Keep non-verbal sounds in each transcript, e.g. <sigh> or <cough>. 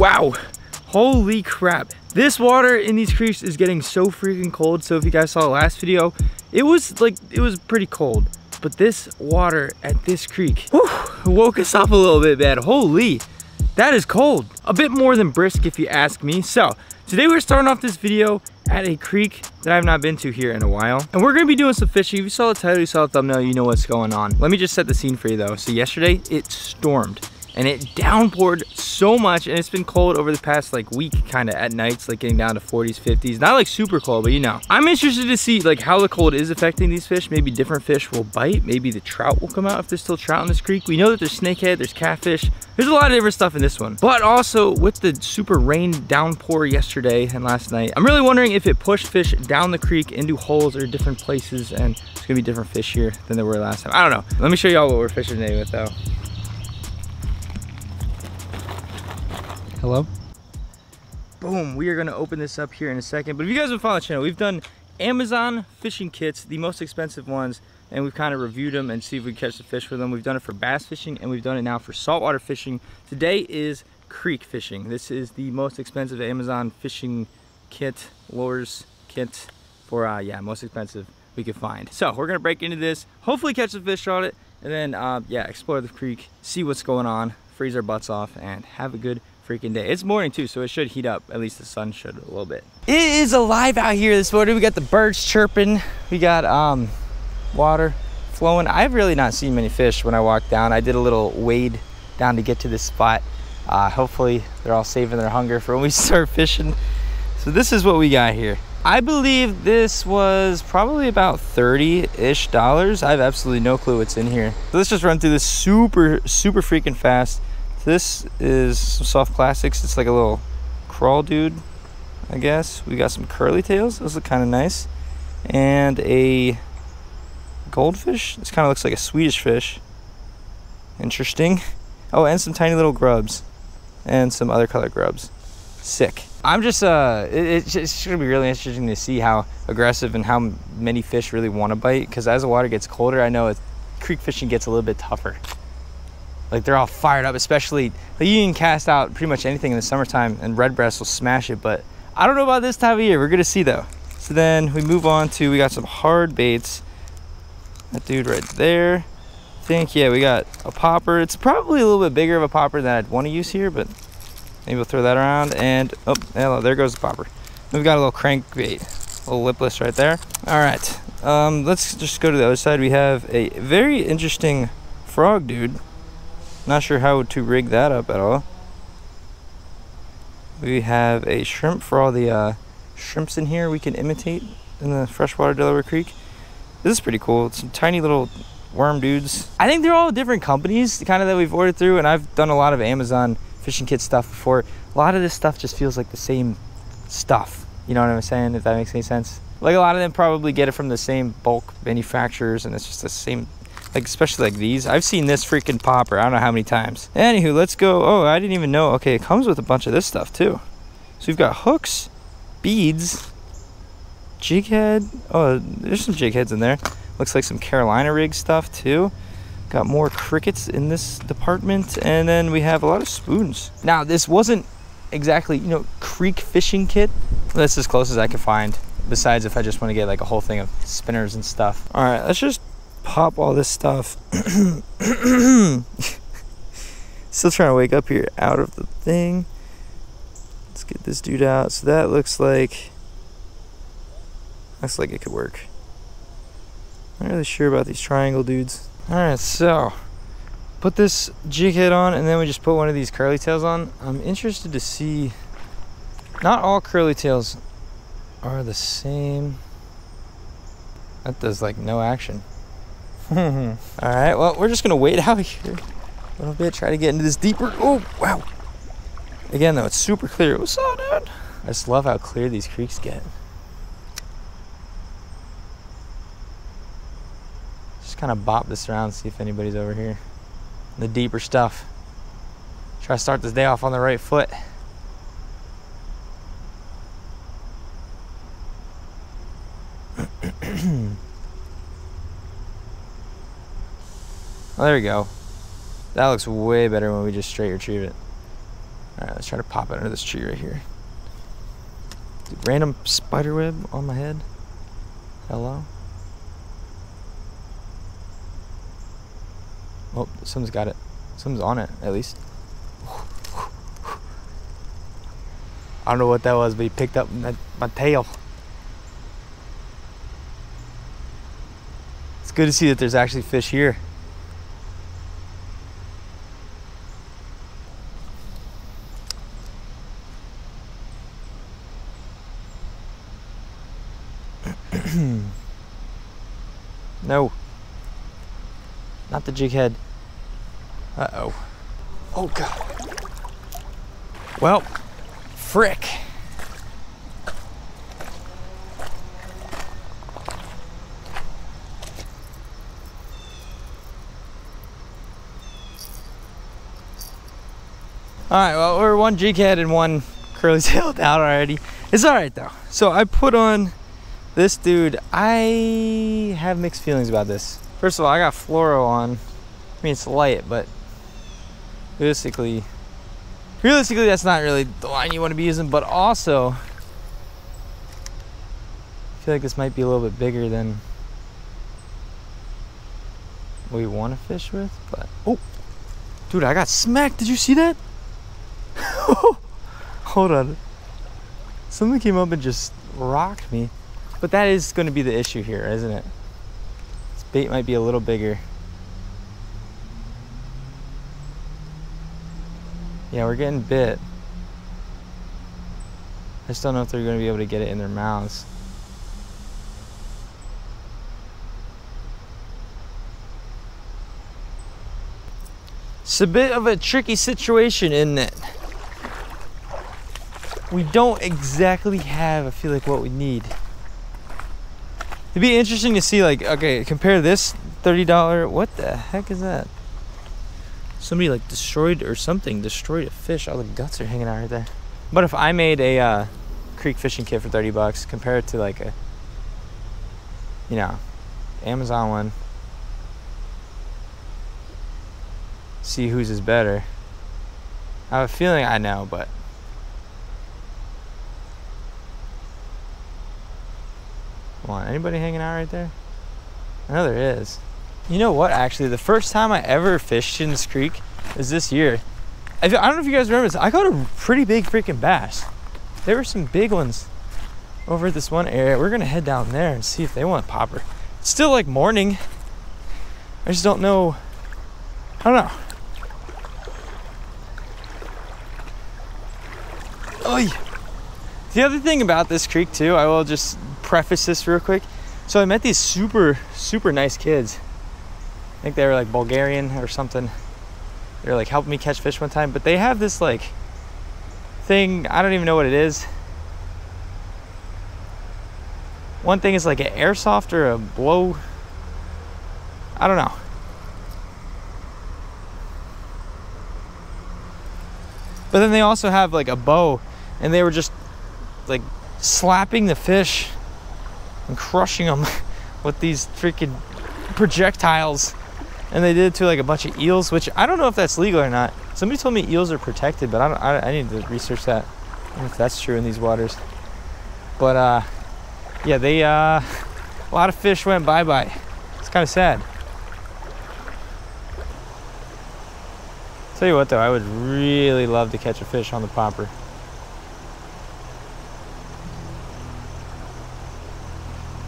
Wow, holy crap. This water in these creeks is getting so freaking cold. So if you guys saw the last video, it was like, it was pretty cold. But this water at this creek whew, <laughs> woke us up a little bit, man. Holy, that is cold. A bit more than brisk if you ask me. So today we're starting off this video at a creek that I've not been to here in a while. And we're gonna be doing some fishing. If you saw the title, you saw the thumbnail, you know what's going on. Let me just set the scene for you though. So yesterday it stormed and it downpoured so much and it's been cold over the past like week kind of at nights like getting down to 40s 50s not like super cold but you know. I'm interested to see like how the cold is affecting these fish. Maybe different fish will bite. Maybe the trout will come out if there's still trout in this creek. We know that there's snakehead there's catfish. There's a lot of different stuff in this one. But also with the super rain downpour yesterday and last night i'm really wondering if it pushed fish down the creek into holes or different places and it's gonna be different fish here than there were last time. I don't know. Let me show y'all what we're fishing today with though Hello? boom we are going to open this up here in a second but if you guys have followed the channel we've done amazon fishing kits the most expensive ones and we've kind of reviewed them and see if we catch the fish with them we've done it for bass fishing and we've done it now for saltwater fishing. Today is creek fishing. This is the most expensive amazon fishing kit lures kit for uh yeah most expensive we could find. So we're gonna break into this hopefully catch the fish on it and then uh yeah explore the creek see what's going on freeze our butts off and have a good freaking day. It's morning too, so it should heat up. At least the sun should a little bit. It is alive out here this morning. We got the birds chirping. We got um, water flowing. I've really not seen many fish when I walked down. I did a little wade down to get to this spot. Uh, hopefully they're all saving their hunger for when we <laughs> start fishing. So this is what we got here. I believe this was probably about 30-ish dollars. I have absolutely no clue what's in here. So let's just run through this super, super freaking fast. This is some soft plastics. It's like a little crawl dude, I guess. We got some curly tails. Those look kind of nice. And a goldfish. This kind of looks like a Swedish fish. Interesting. <laughs> Oh, and some tiny little grubs. And some other color grubs. Sick. I'm just, uh, it, it's gonna be really interesting to see how aggressive and how many fish really want to bite. Because as the water gets colder, I know creek fishing gets a little bit tougher like they're all fired up especially like you can cast out pretty much anything in the summertime and redbreast will smash it but i don't know about this time of year. We're gonna see though. So then we move on to we got some hard baits. That dude right there. I think yeah we got a popper. It's probably a little bit bigger of a popper than i'd want to use here but maybe we'll throw that around. And oh hello there goes the popper. We've got a little crankbait a little lipless right there. All right um, let's just go to the other side. We have a very interesting frog dude not sure how to rig that up at all. We have a shrimp for all the uh, shrimps in here we can imitate in the freshwater Delaware Creek. This is pretty cool. It's some tiny little worm dudes. I think they're all different companies kind of that we've ordered through and I've done a lot of Amazon fishing kit stuff before. A lot of this stuff just feels like the same stuff. You know what I'm saying? If that makes any sense. Like a lot of them probably get it from the same bulk manufacturers and it's just the same like especially like these. I've seen this freaking popper i don't know how many times. Anywho let's go. Oh i didn't even know. Okay it comes with a bunch of this stuff too. So we've got hooks beads jig head. Oh there's some jig heads in there. Looks like some carolina rig stuff too. Got more crickets in this department and then we have a lot of spoons. Now this wasn't exactly you know creek fishing kit. That's as close as i could find besides if i just want to get like a whole thing of spinners and stuff. All right let's just pop all this stuff. <clears throat> Still trying to wake up here out of the thing. Let's get this dude out. So that looks like looks like it could work. Not really sure about these triangle dudes. Alright, so put this jig head on and then we just put one of these curly tails on. I'm interested to see not all curly tails are the same. That does like no action. <laughs> All right, well, we're just gonna wait out here a little bit, try to get into this deeper. Oh, wow. Again, though, it's super clear. What's up, dude? I just love how clear these creeks get. Just kind of bop this around, see if anybody's over here. The deeper stuff. Try to start this day off on the right foot. Oh, there we go. That looks way better when we just straight retrieve it. All right, let's try to pop it under this tree right here. Dude, random spider web on my head. Hello? Oh, someone's got it. Someone's on it, at least. I don't know what that was, but he picked up my, my tail. It's good to see that there's actually fish here. no. Not the jig head. Uh-oh. Oh, God. Well, frick. All right, well, we're one jig head and one curly <laughs> tailed out already. It's all right though. So I put on this dude. I have mixed feelings about this. First of all, I got fluoro on. I mean, it's light, but realistically, realistically, that's not really the line you want to be using. But also, I feel like this might be a little bit bigger than we want to fish with. But oh, dude, I got smacked. Did you see that? <laughs> Hold on. Something came up and just rocked me. But that is going to be the issue here, isn't it? Bait might be a little bigger. Yeah, we're getting bit. I just don't know if they're going to be able to get it in their mouths. It's a bit of a tricky situation, isn't it? we don't exactly have, I feel like, what we need. It'd be interesting to see, like, okay, compare this $30, what the heck is that? Somebody, like, destroyed or something, destroyed a fish. All the guts are hanging out right there. But if I made a uh, creek fishing kit for 30 bucks, compare it to, like, a, you know, Amazon one, see whose is better. I have a feeling I know, but Come on, anybody hanging out right there? I know there is. You know what, actually, the first time I ever fished in this creek is this year. I don't know if you guys remember this, I caught a pretty big freaking bass. There were some big ones over at this one area. We're gonna head down there and see if they want popper. It's still like morning. I just don't know. I don't know. Oy. The other thing about this creek too, I will just preface this real quick. So I met these super, super nice kids. I think they were like Bulgarian or something. They were like helping me catch fish one time, but they have this like thing, I don't even know what it is. One thing is like an airsoft or a blow. I don't know. But then they also have like a bow and they were just like slapping the fish and crushing them <laughs> with these freaking projectiles. And they did it to like a bunch of eels, which I don't know if that's legal or not. Somebody told me eels are protected, but I don't. I, I need to research that. if that's true in these waters. But uh, yeah, they uh, a lot of fish went bye bye. It's kind of sad. Tell you what though, I would really love to catch a fish on the popper.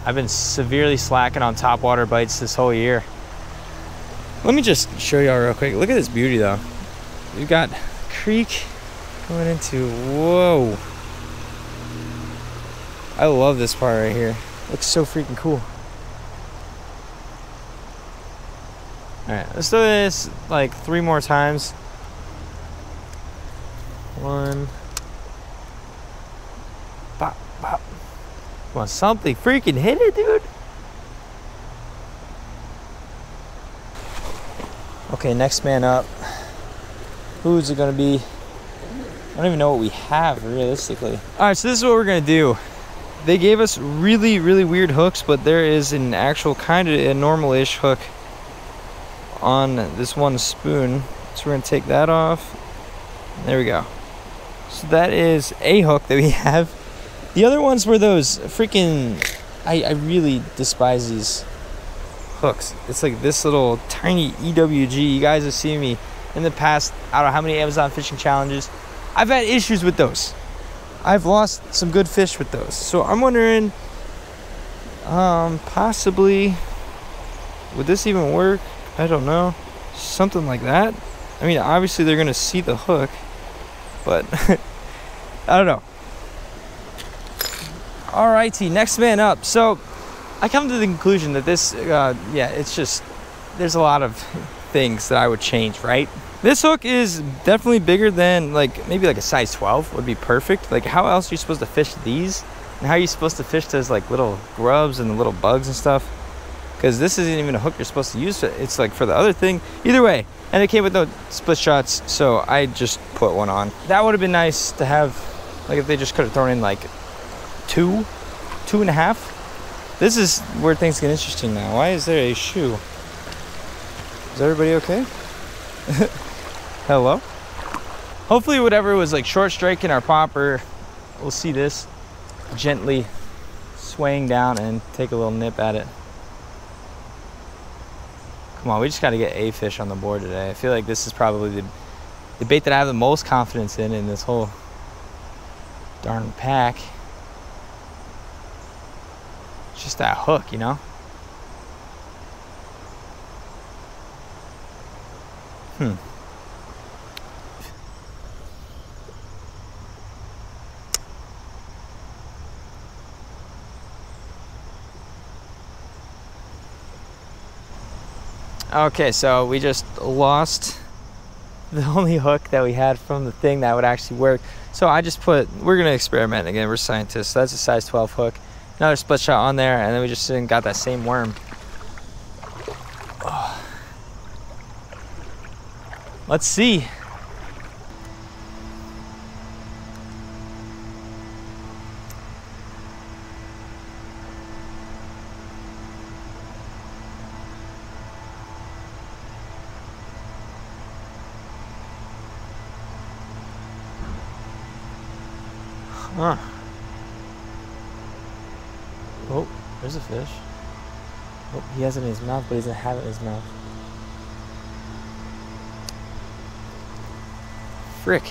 I've been severely slacking on topwater bites this whole year. Let me just show y'all real quick. Look at this beauty though. We've got creek going into, whoa. I love this part right here. Looks so freaking cool. All right, let's do this like three more times. One, Come on, something freaking hit it, dude. Okay, next man up. Who's it gonna be? I don't even know what we have realistically. All right, so this is what we're gonna do. They gave us really, really weird hooks, but there is an actual kind of a normal-ish hook on this one spoon. So we're gonna take that off. There we go. So that is a hook that we <laughs> have. The other ones were those freaking. I, I really despise these hooks. It's like this little tiny EWG. You guys have seen me in the past. I don't know how many Amazon fishing challenges. I've had issues with those. I've lost some good fish with those. So I'm wondering, um, possibly, would this even work? I don't know. Something like that. I mean, obviously they're gonna see the hook, but <laughs> I don't know. Alrighty, next man up. So I come to the conclusion that this, uh, yeah, it's just, there's a lot of things that I would change, right? This hook is definitely bigger than like maybe like a size 12 would be perfect. Like how else are you supposed to fish these? And how are you supposed to fish those like little grubs and the little bugs and stuff? Because this isn't even a hook you're supposed to use. It's like for the other thing. Either way, and it came with no split shots, so I just put one on. That would have been nice to have, like if they just could have thrown in like two, two and a half. This is where things get interesting now. Why is there a shoe? Is everybody okay? <laughs> Hello? Hopefully whatever was like short striking our popper, we'll see this gently swaying down and take a little nip at it. Come on, we just got to get a fish on the board today. I feel like this is probably the, the bait that I have the most confidence in in this whole darn pack. Just that hook, you know? Hmm. Okay, so we just lost <laughs> the only hook that we had from the thing that would actually work. So I just put, we're gonna experiment again, we're scientists. So that's a size 12 hook. Another split shot on there, and then we just didn't got that same worm. Oh. <sighs> Let's see. Huh. Oh, there's a fish. Oh, he has it in his mouth, but he doesn't have it in his mouth. Frick.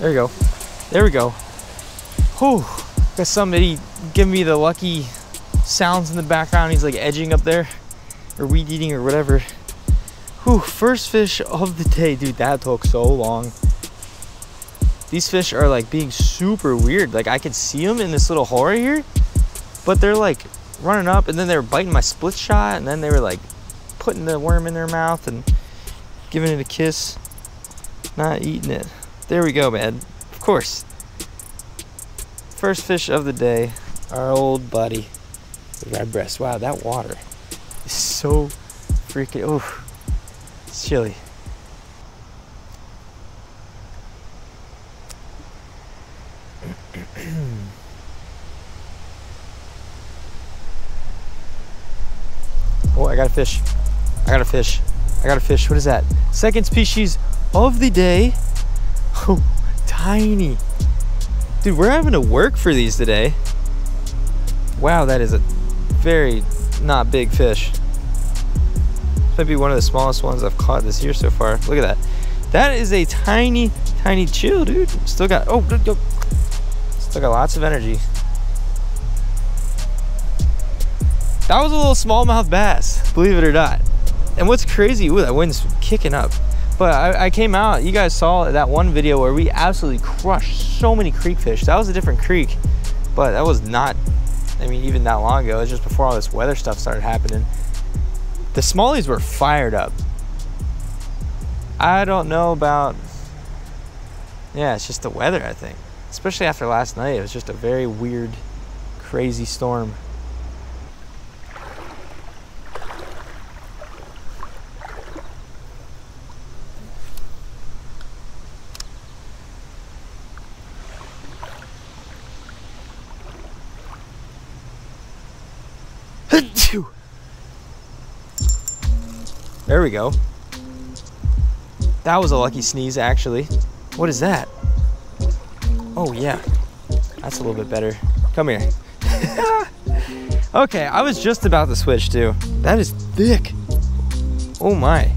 There we go. There we go. Whew, got somebody give me the lucky sounds in the background. He's like edging up there or weed eating or whatever. Whew, first fish of the day. Dude, that took so long. These fish are like being super weird. Like I could see them in this little hole right here, but they're like running up and then they were biting my split shot and then they were like putting the worm in their mouth and giving it a kiss, not eating it. There we go, man. Of course, First fish of the day, our old buddy, the red breast. Wow, that water is so freaking, oh, it's chilly. <clears throat> oh, I got a fish. I got a fish. I got a fish. What is that? Second species of the day. <laughs> Oh, tiny. Dude, we're having to work for these today. Wow, that is a very not big fish. This might be one of the smallest ones I've caught this year so far. Look at that. That is a tiny, tiny chill, dude. Still got, oh, still got lots of energy. That was a little smallmouth bass, believe it or not. And what's crazy, ooh, that wind's kicking up. But I, I, came out, you guys saw that one video where we absolutely crushed so many creek fish. That was a different creek, but that was not, I mean, even that long ago. It was just before all this weather stuff started happening. The smallies were fired up. I don't know about, yeah, it's just the weather, I think. Especially after last night, it was just a very weird, crazy storm. There we go. That was a lucky sneeze, actually. What is that? Oh, yeah. That's a little bit better. Come here. <laughs> okay, I was just about to switch, too. That is thick. Oh, my.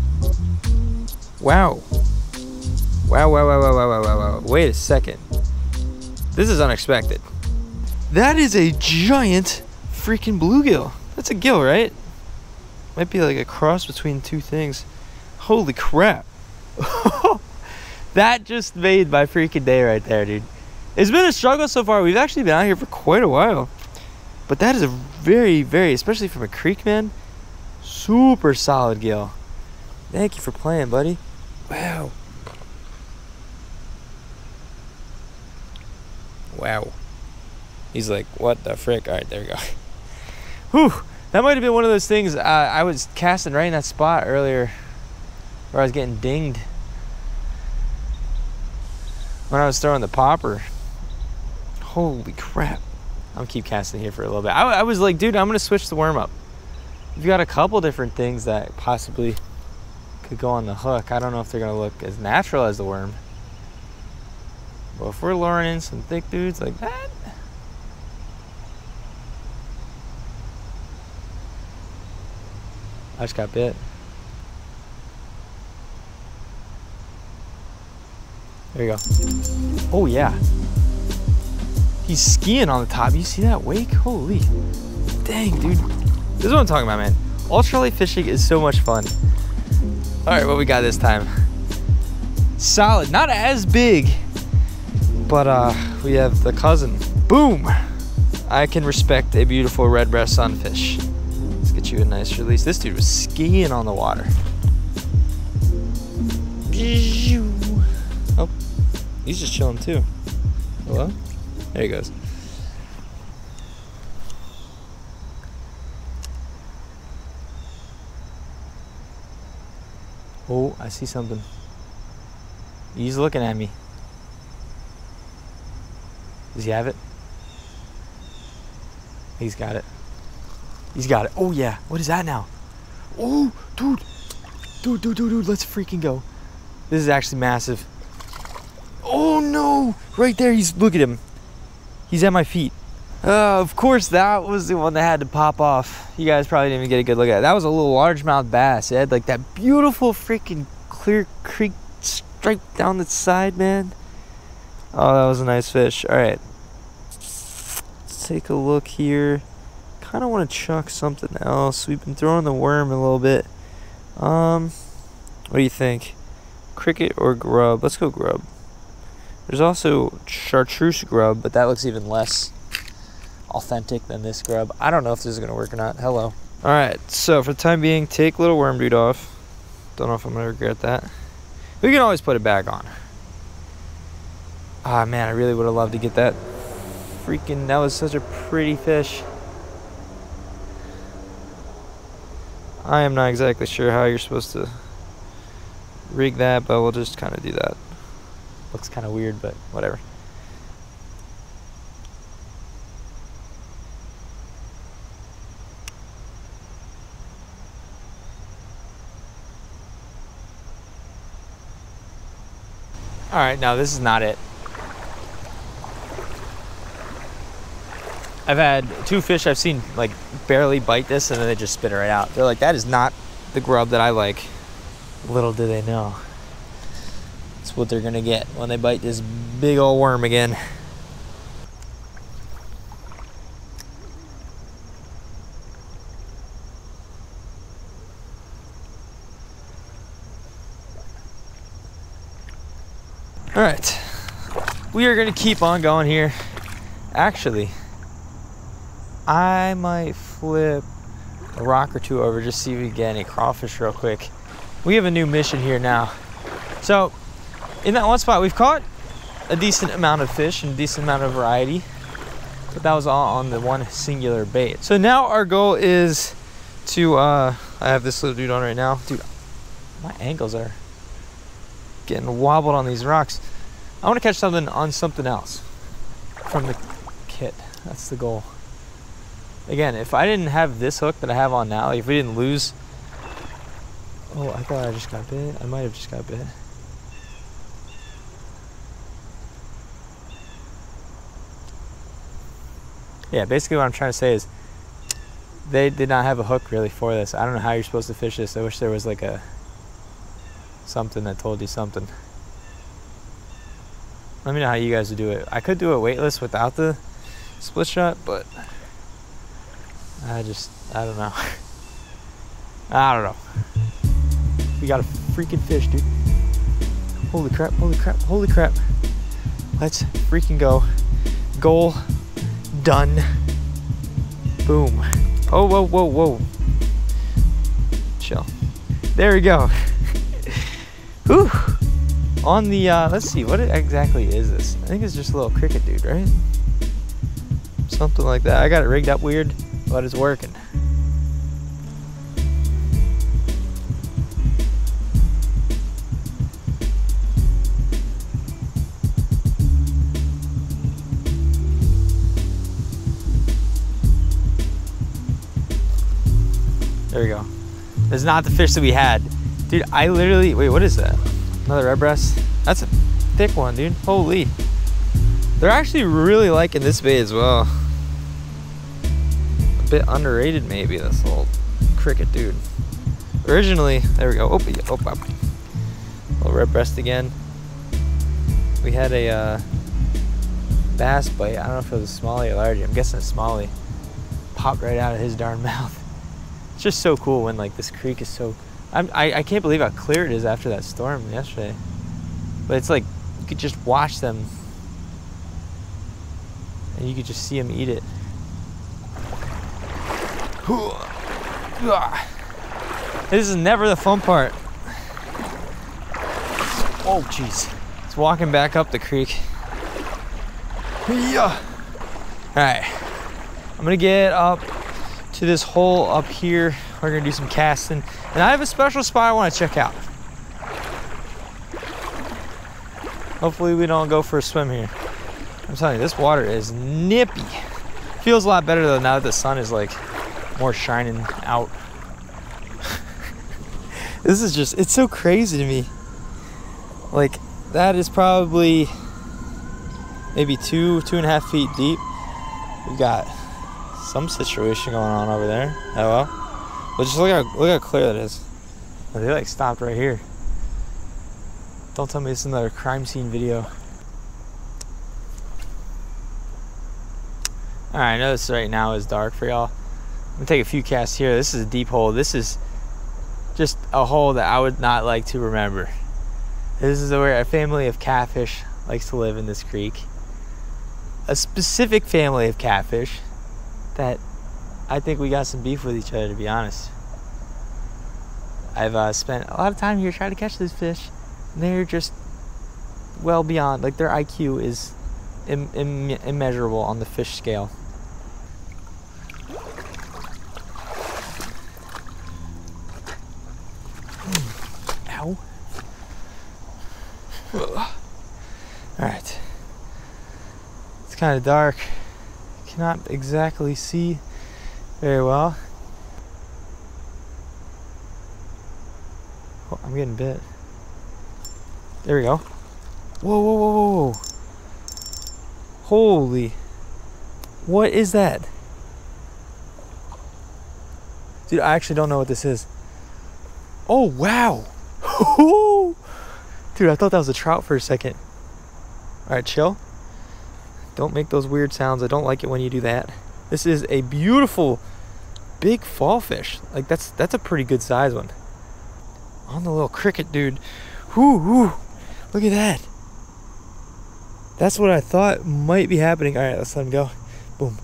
Wow. Wow, wow, wow, wow, wow, wow, wow, wow. Wait a second. This is unexpected. That is a giant freaking bluegill. That's a gill, right? Might be like a cross between two things. Holy crap. <laughs> that just made my freaking day right there, dude. It's been a struggle so far. We've actually been out here for quite a while. But that is a very, very, especially from a creek, man, super solid gill. Thank you for playing, buddy. Wow. Wow. He's like, what the frick? All right, there we go. <laughs> Whew. That might have been one of those things uh, I was casting right in that spot earlier where I was getting dinged when I was throwing the popper. Holy crap. I'm gonna keep casting here for a little bit. I, I was like, dude, I'm going to switch the worm up. You've got a couple different things that possibly could go on the hook. I don't know if they're going to look as natural as the worm. But if we're luring in some thick dudes like that, I just got bit. There you go. Oh yeah. He's skiing on the top. You see that wake? Holy. Dang, dude. This is what I'm talking about, man. Ultralight fishing is so much fun. All right, what we got this time? Solid, not as big, but uh, we have the cousin. Boom! I can respect a beautiful red breast sunfish a nice release. This dude was skiing on the water. Oh, he's just chilling too. Hello? There he goes. Oh, I see something. He's looking at me. Does he have it? He's got it. He's got it. Oh, yeah. What is that now? Oh, dude. Dude, dude, dude, dude. Let's freaking go. This is actually massive. Oh, no. Right there. He's, look at him. He's at my feet. Uh, of course, that was the one that had to pop off. You guys probably didn't even get a good look at it. That was a little largemouth bass. It had like that beautiful freaking clear creek stripe down the side, man. Oh, that was a nice fish. All right. Let's take a look here kind of want to chuck something else. We've been throwing the worm a little bit. Um, what do you think? Cricket or grub? Let's go grub. There's also chartreuse grub, but that looks even less authentic than this grub. I don't know if this is going to work or not. Hello. All right, so for the time being, take little worm dude off. Don't know if I'm going to regret that. We can always put it back on. Ah, man, I really would have loved to get that freaking, that was such a pretty fish. I am not exactly sure how you're supposed to rig that, but we'll just kind of do that. Looks kind of weird, but whatever. All right, now this is not it. I've had two fish I've seen like barely bite this and then they just spit it right out. They're like, that is not the grub that I like. Little do they know. That's what they're gonna get when they bite this big old worm again. All right, we are gonna keep on going here. Actually, I might flip a rock or two over just see if we get any crawfish real quick. We have a new mission here now. So in that one spot, we've caught a decent amount of fish and a decent amount of variety, but that was all on the one singular bait. So now our goal is to, uh, I have this little dude on right now. Dude, my ankles are getting wobbled on these rocks. I want to catch something on something else from the kit. That's the goal again, if I didn't have this hook that I have on now, like if we didn't lose Oh, I thought I just got bit. I might have just got bit. Yeah, basically what I'm trying to say is they did not have a hook really for this. I don't know how you're supposed to fish this. I wish there was like a something that told you something. Let me know how you guys would do it. I could do it weightless without the split shot, but I just, I don't know. <laughs> I don't know. We got a freaking fish, dude. Holy crap, holy crap, holy crap. Let's freaking go. Goal done. Boom. Oh, whoa, whoa, whoa. Chill. There we go. <laughs> Whew. On the, uh, let's see, what exactly is this? I think it's just a little cricket dude, right? Something like that. I got it rigged up weird, but it's working. There we go. Is not the fish that we had. Dude, I literally, wait, what is that? Another red breast? That's a thick one, dude. Holy. They're actually really liking this bait as well. Bit underrated maybe, this little cricket dude. Originally, there we go. Oh, yeah, oh, oh. Little red breast again. We had a uh, bass bite. I don't know if it was a smallie or large. I'm guessing a smallie. Popped right out of his darn <laughs> mouth it's just so cool when like this creek is so I'm, I, I can't believe how clear it is after that storm yesterday but it's like you could just watch them and you could just see them eat it this is never the fun part oh jeez it's walking back up the creek yeah all right i'm gonna get up to this hole up here. We're gonna do some casting. And I have a special spot I wanna check out. Hopefully we don't go for a swim here. I'm telling you, this water is nippy. Feels a lot better though now that the sun is like more shining out. <laughs> this is just, it's so crazy to me. Like that is probably maybe two, two and a half feet deep. We've got some situation going on over there. Oh well. But just look how look how clear that is. They like stopped right here. Don't tell me it's another crime scene video. Alright, I know this right now is dark for y'all. I'm gonna take a few casts here. This is a deep hole. This is just a hole that I would not like to remember. This is where a family of catfish likes to live in this creek. A specific family of catfish that I think we got some beef with each other, to be honest. I've uh, spent a lot of time here trying to catch these fish. they're just well beyond, like their IQ is Im- Im- immeasurable on the fish scale. Alright. It's kind of dark cannot exactly see very well. Oh, I'm getting bit. There we go. Whoa, whoa, whoa, whoa. Holy. What is that? Dude, I actually don't know what this is. Oh, wow. <laughs> Dude, I thought that was a trout for a second. All right, chill. Don't make those weird sounds. I don't like it when you do that. This is a beautiful big fall fish. Like that's that's a pretty good size one. On the little cricket dude. Whoo, whoo. Look at that. That's what I thought might be happening. All right, let's let him go. Boom.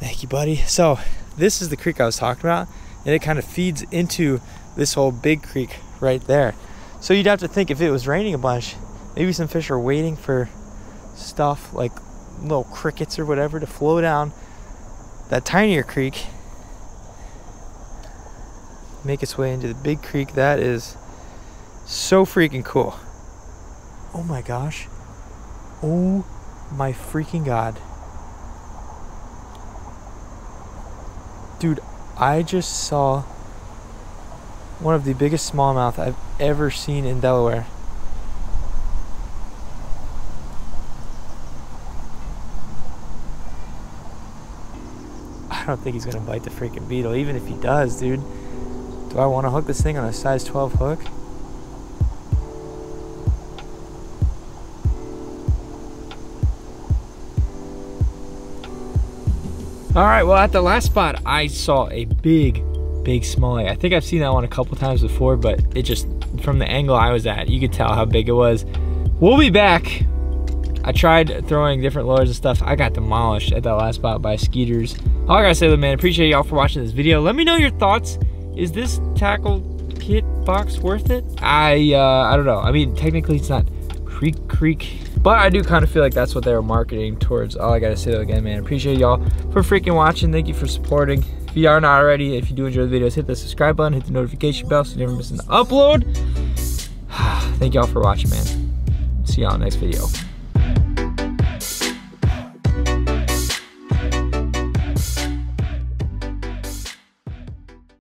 Thank you, buddy. So this is the creek I was talking about, and it kind of feeds into this whole big creek right there. So you'd have to think if it was raining a bunch, maybe some fish are waiting for stuff like little crickets or whatever to flow down that tinier creek, make its way into the big creek. That is so freaking cool. Oh my gosh. Oh my freaking god. Dude, I just saw one of the biggest smallmouth I've ever seen in Delaware. I don't think he's gonna bite the freaking beetle, even if he does, dude. Do I want to hook this thing on a size 12 hook? All right, well, at the last spot, I saw a big, big smallie. I think I've seen that one a couple times before, but it just, from the angle I was at, you could tell how big it was. We'll be back. I tried throwing different lures and stuff. I got demolished at that last spot by skeeters. All I gotta say, man, appreciate y'all for watching this video. Let me know your thoughts. Is this tackle kit box worth it? I, uh, I don't know. I mean, technically it's not creek creek but I do kind of feel like that's what they were marketing towards. All I gotta say though, again, man, appreciate y'all for freaking watching. Thank you for supporting. If you are not already, if you do enjoy the videos, hit the subscribe button, hit the notification bell so you never miss an upload. <sighs> Thank y'all for watching, man. See y'all next video.